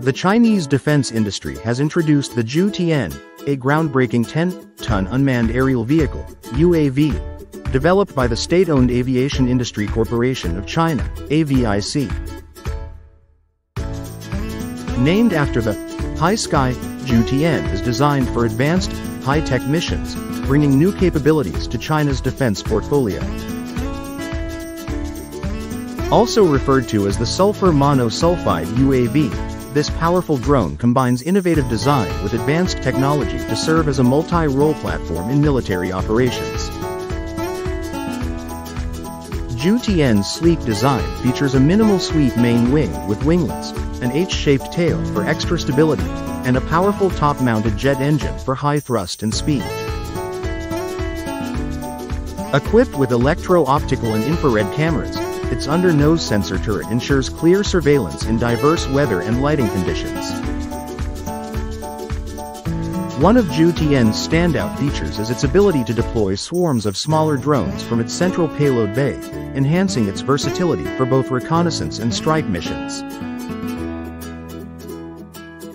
The Chinese defense industry has introduced the Jiu Tian, a groundbreaking 10-ton unmanned aerial vehicle, UAV, developed by the state-owned Aviation Industry Corporation of China, AVIC. Named after the High Sky, Jiu Tian is designed for advanced, high-tech missions, bringing new capabilities to China's defense portfolio. Also referred to as the sulfur monosulfide UAV, this powerful drone combines innovative design with advanced technology to serve as a multi-role platform in military operations. Jiu Tian's sleek design features a minimal sweep main wing with winglets, an H-shaped tail for extra stability, and a powerful top-mounted jet engine for high thrust and speed. Equipped with electro-optical and infrared cameras, its under-nose sensor turret ensures clear surveillance in diverse weather and lighting conditions. One of Jiu Tian's standout features is its ability to deploy swarms of smaller drones from its central payload bay, enhancing its versatility for both reconnaissance and strike missions.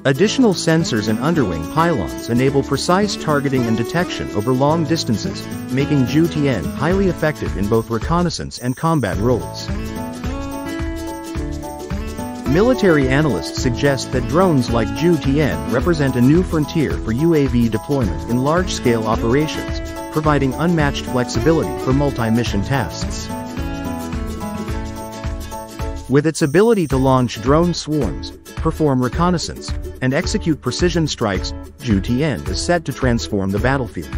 Additional sensors and underwing pylons enable precise targeting and detection over long distances, making Jiu Tian highly effective in both reconnaissance and combat roles. Military analysts suggest that drones like Jiu Tian represent a new frontier for UAV deployment in large-scale operations, providing unmatched flexibility for multi-mission tasks. With its ability to launch drone swarms, perform reconnaissance, and execute precision strikes, Jiu Tian is set to transform the battlefield.